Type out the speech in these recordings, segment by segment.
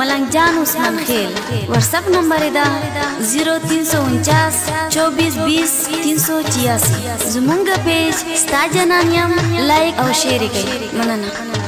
ملنگ جان عثمان خیل ورسپ نمبر دا 0349 2420 386 زمونږ پیج ستا جنانیم لایک او شیر کړئ مننه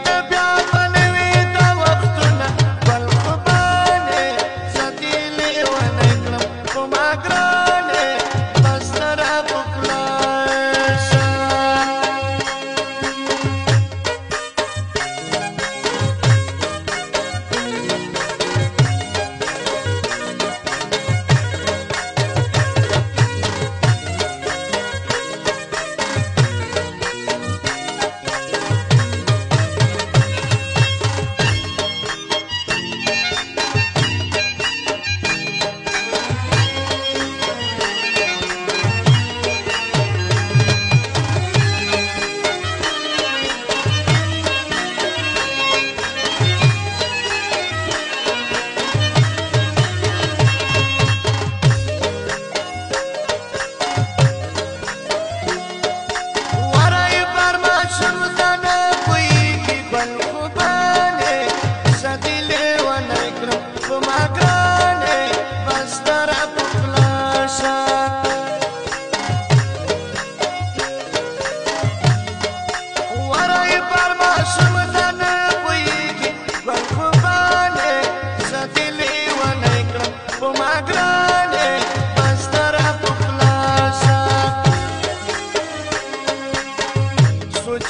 प्यार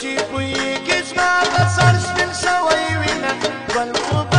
چې پوي کې زما سر سپین سوي وینه ول خو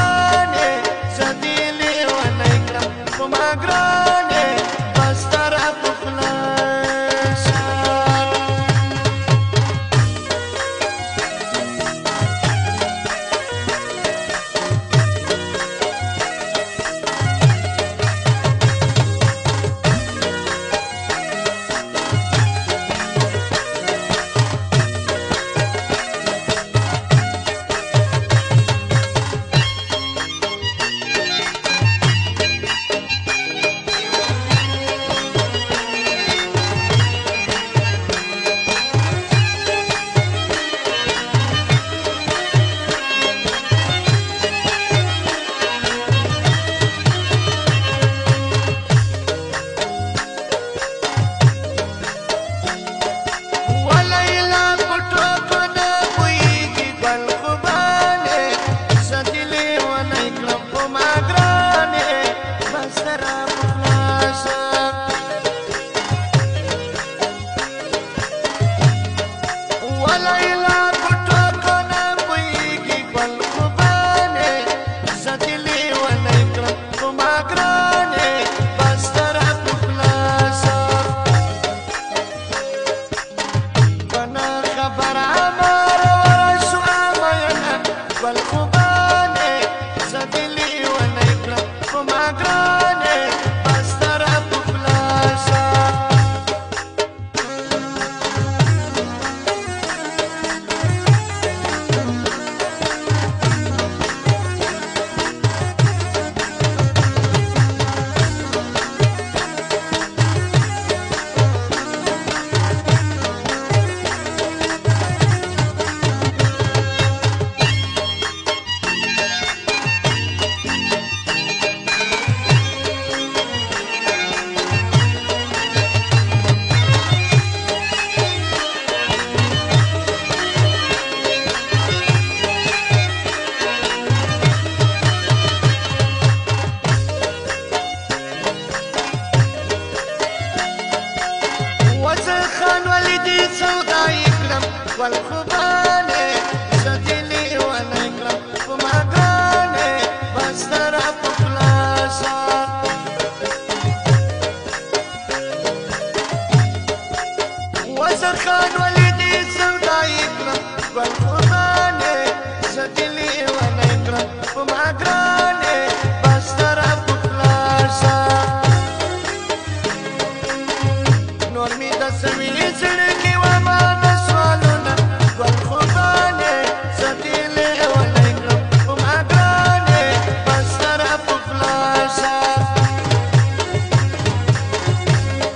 مې د سوي زړه کې و ما د سوالونه ګل خدانه ستیلې ولیکم خو ما ګرانه پس تر په خلاصه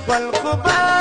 ګل خدانه